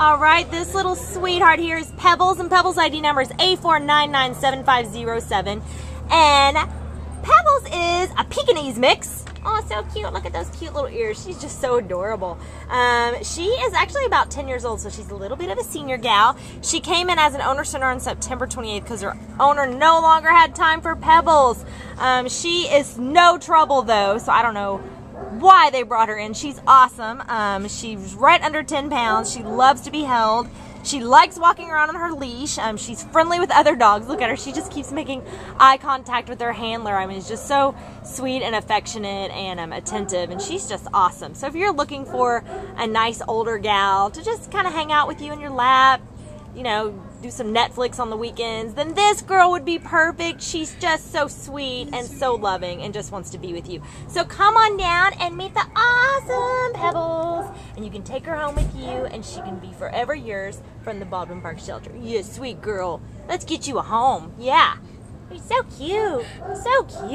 All right, this little sweetheart here is Pebbles, and Pebbles ID number is A4997507. And Pebbles is a Pekingese mix. Oh, so cute. Look at those cute little ears. She's just so adorable. Um, she is actually about 10 years old, so she's a little bit of a senior gal. She came in as an owner center on September 28th because her owner no longer had time for Pebbles. Um, she is no trouble, though, so I don't know why they brought her in. She's awesome. Um, she's right under 10 pounds. She loves to be held. She likes walking around on her leash. Um, she's friendly with other dogs. Look at her. She just keeps making eye contact with her handler. I mean, it's just so sweet and affectionate and um, attentive, and she's just awesome. So if you're looking for a nice older gal to just kind of hang out with you in your lap, you know, do some Netflix on the weekends, then this girl would be perfect. She's just so sweet and so loving and just wants to be with you. So come on down and meet the awesome Pebbles. And you can take her home with you and she can be forever yours from the Baldwin Park Shelter. You sweet girl. Let's get you a home. Yeah. You're so cute. So cute.